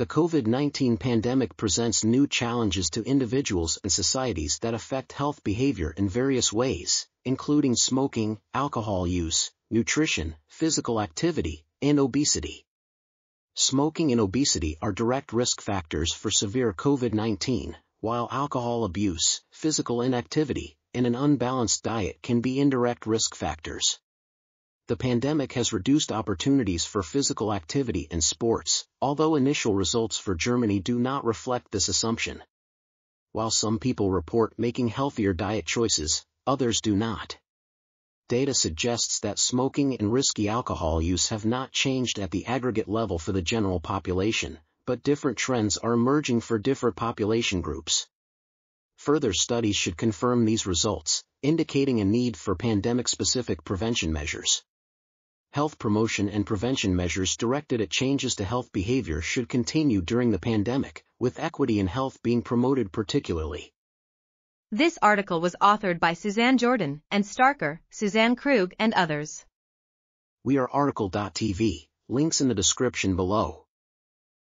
the COVID-19 pandemic presents new challenges to individuals and societies that affect health behavior in various ways, including smoking, alcohol use, nutrition, physical activity, and obesity. Smoking and obesity are direct risk factors for severe COVID-19, while alcohol abuse, physical inactivity, and an unbalanced diet can be indirect risk factors the pandemic has reduced opportunities for physical activity and sports, although initial results for Germany do not reflect this assumption. While some people report making healthier diet choices, others do not. Data suggests that smoking and risky alcohol use have not changed at the aggregate level for the general population, but different trends are emerging for different population groups. Further studies should confirm these results, indicating a need for pandemic-specific prevention measures health promotion and prevention measures directed at changes to health behavior should continue during the pandemic, with equity in health being promoted particularly. This article was authored by Susanne Jordan Anne Starker, Susanne Krug, and others. We are RTCL.TV, links in the description below.